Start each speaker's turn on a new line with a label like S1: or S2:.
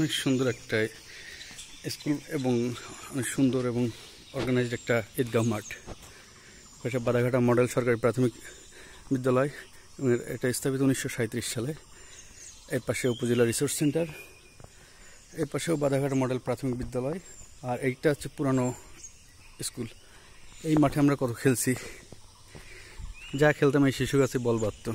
S1: অনেক সুন্দর একটা স্কুল এবং অনেক সুন্দর এবং অর্গানাইজড একটা ঈদগাহ মাঠ। পাশে বাদাঘাটা মডেল সরকারি প্রাথমিক বিদ্যালয় এবং এটা স্থাপিত উনিশশো সাঁইত্রিশ সালে। এর পাশে উপজেলা রিসোর্স সেন্টার এর পাশেও বাদাঘাট মডেল প্রাথমিক বিদ্যালয় আর এইটা হচ্ছে পুরানো স্কুল। এই মাঠে আমরা কত খেলছি। যা খেলতাম এই শিশু গাছে বল বাঁধত।